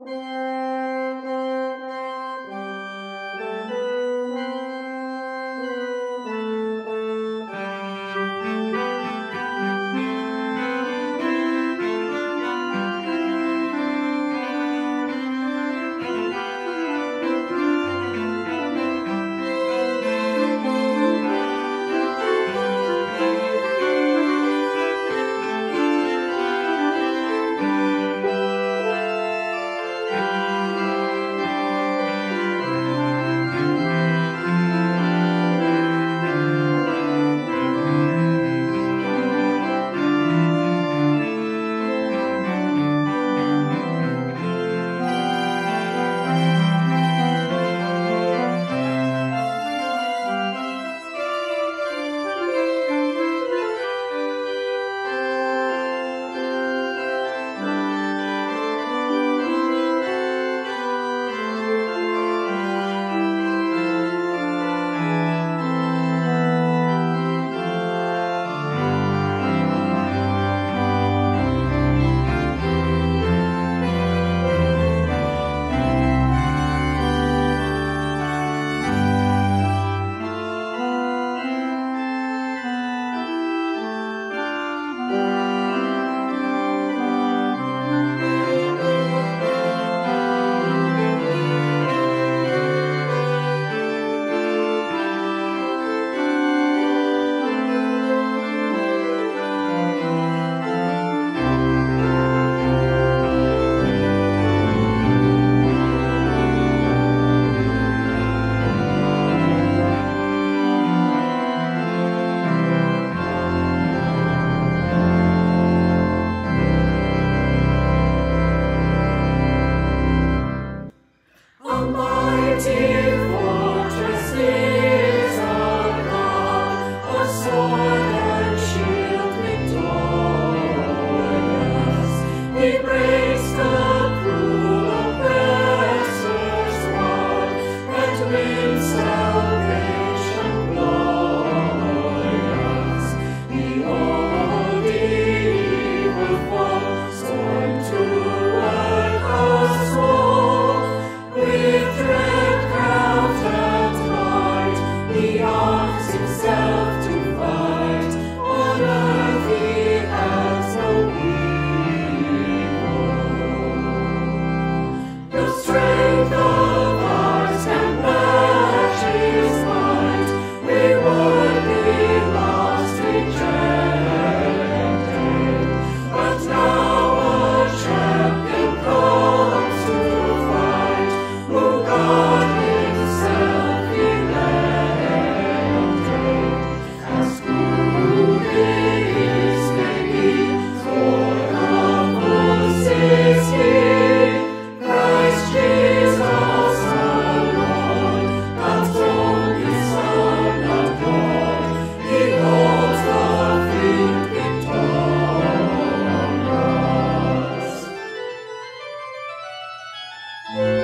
Música Yeah.